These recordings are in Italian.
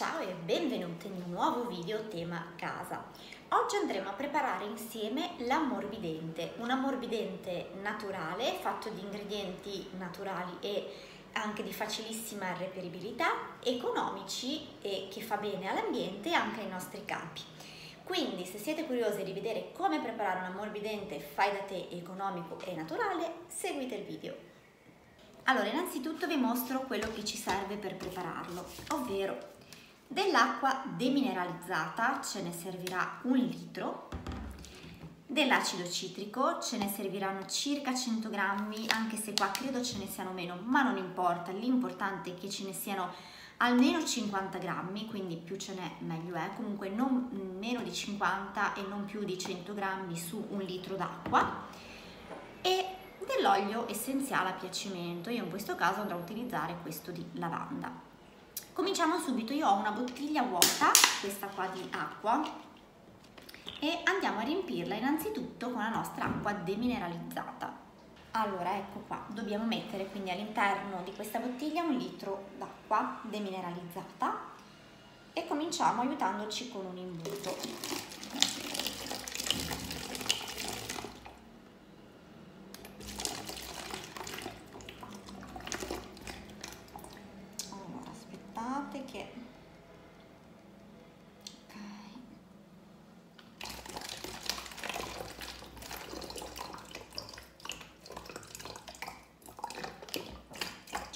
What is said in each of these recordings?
Ciao e benvenuti in un nuovo video tema casa. Oggi andremo a preparare insieme l'ammorbidente, un ammorbidente naturale fatto di ingredienti naturali e anche di facilissima reperibilità, economici e che fa bene all'ambiente e anche ai nostri capi. Quindi se siete curiosi di vedere come preparare un ammorbidente fai da te economico e naturale, seguite il video. Allora, innanzitutto vi mostro quello che ci serve per prepararlo, ovvero dell'acqua demineralizzata, ce ne servirà un litro, dell'acido citrico, ce ne serviranno circa 100 grammi, anche se qua credo ce ne siano meno, ma non importa, l'importante è che ce ne siano almeno 50 grammi, quindi più ce n'è meglio è, comunque non meno di 50 e non più di 100 grammi su un litro d'acqua e dell'olio essenziale a piacimento, io in questo caso andrò a utilizzare questo di lavanda. Cominciamo subito, io ho una bottiglia vuota, questa qua di acqua, e andiamo a riempirla innanzitutto con la nostra acqua demineralizzata. Allora, ecco qua, dobbiamo mettere quindi all'interno di questa bottiglia un litro d'acqua demineralizzata e cominciamo aiutandoci con un imbuto.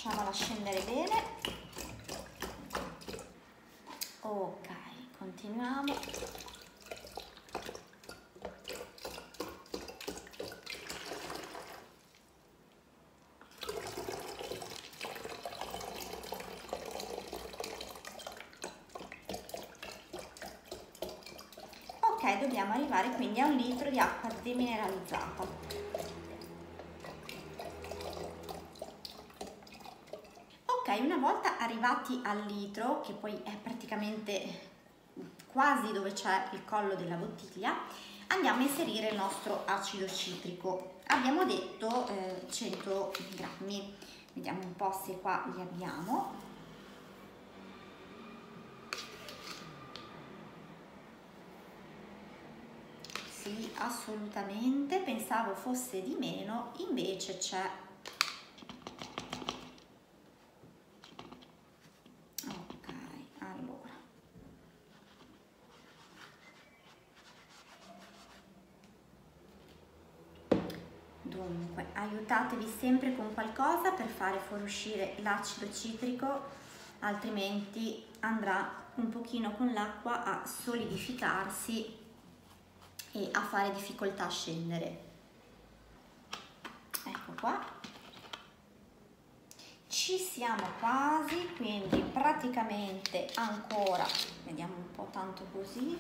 Facciamola scendere bene. Ok continuiamo. Ok dobbiamo arrivare quindi a un litro di acqua demineralizzata una volta arrivati al litro, che poi è praticamente quasi dove c'è il collo della bottiglia, andiamo a inserire il nostro acido citrico. Abbiamo detto eh, 100 grammi, vediamo un po' se qua li abbiamo. Sì, assolutamente, pensavo fosse di meno, invece c'è Dunque, aiutatevi sempre con qualcosa per fare fuoriuscire l'acido citrico, altrimenti andrà un pochino con l'acqua a solidificarsi e a fare difficoltà a scendere. Ecco qua. Ci siamo quasi, quindi praticamente ancora, vediamo un po' tanto così,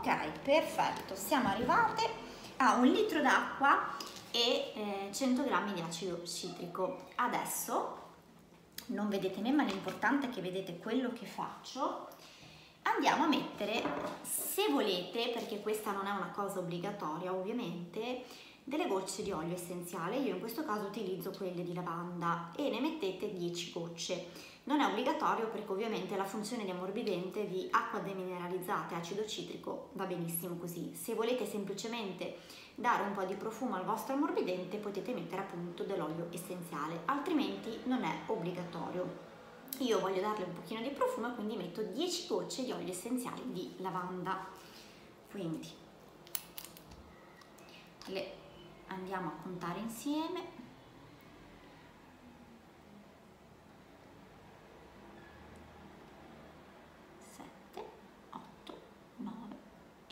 ok perfetto siamo arrivate a un litro d'acqua e eh, 100 grammi di acido citrico. Adesso non vedete me ma l'importante è che vedete quello che faccio. Andiamo a mettere se volete perché questa non è una cosa obbligatoria ovviamente delle gocce di olio essenziale. Io in questo caso utilizzo quelle di lavanda e ne mettete 10 gocce non è obbligatorio perché ovviamente la funzione di ammorbidente di acqua demineralizzata e acido citrico va benissimo così. Se volete semplicemente dare un po' di profumo al vostro ammorbidente potete mettere appunto dell'olio essenziale, altrimenti non è obbligatorio. Io voglio darle un pochino di profumo quindi metto 10 gocce di olio essenziale di lavanda. Quindi le andiamo a contare insieme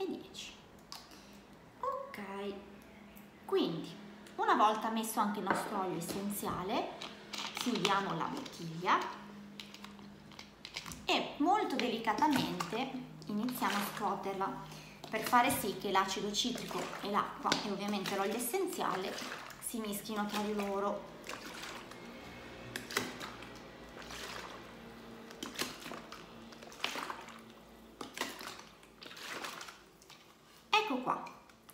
10 ok quindi una volta messo anche il nostro olio essenziale chiudiamo la bottiglia e molto delicatamente iniziamo a scuoterla per fare sì che l'acido citrico e l'acqua e ovviamente l'olio essenziale si mischino tra di loro. Ecco qua,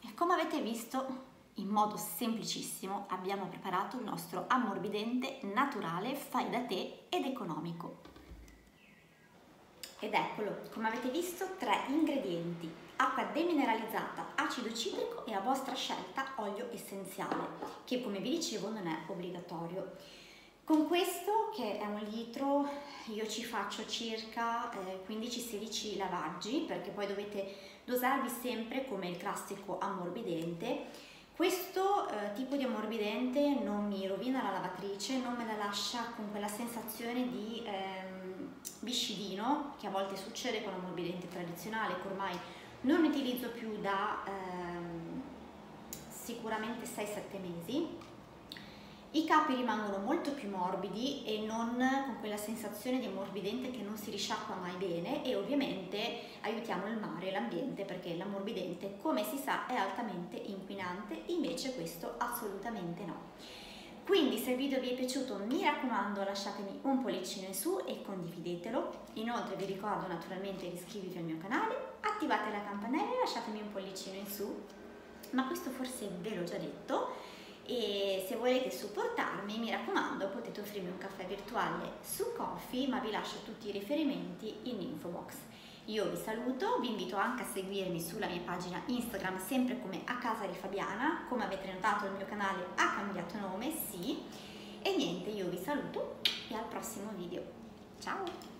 e come avete visto in modo semplicissimo abbiamo preparato il nostro ammorbidente naturale, fai da te ed economico. Ed eccolo, come avete visto, tre ingredienti. Acqua demineralizzata, acido citrico e a vostra scelta olio essenziale, che come vi dicevo non è obbligatorio. Con questo, che è un litro, io ci faccio circa eh, 15-16 lavaggi, perché poi dovete dosarvi sempre come il classico ammorbidente questo eh, tipo di ammorbidente non mi rovina la lavatrice, non me la lascia con quella sensazione di ehm, viscidino che a volte succede con l'ammorbidente tradizionale che ormai non utilizzo più da ehm, sicuramente 6-7 mesi i capi rimangono molto più morbidi e non con quella sensazione di ammorbidente che non si risciacqua mai bene e ovviamente aiutiamo il mare e l'ambiente perché l'ammorbidente come si sa è altamente inquinante, invece questo assolutamente no. Quindi se il video vi è piaciuto mi raccomando lasciatemi un pollicino in su e condividetelo. Inoltre vi ricordo naturalmente di iscrivervi al mio canale, attivate la campanella e lasciatemi un pollicino in su. Ma questo forse ve l'ho già detto e se volete supportarmi mi raccomando potete offrirmi un caffè virtuale su Coffee ma vi lascio tutti i riferimenti in info box. Io vi saluto, vi invito anche a seguirmi sulla mia pagina Instagram sempre come a casa di Fabiana, come avete notato il mio canale ha cambiato nome, sì, e niente io vi saluto e al prossimo video. Ciao!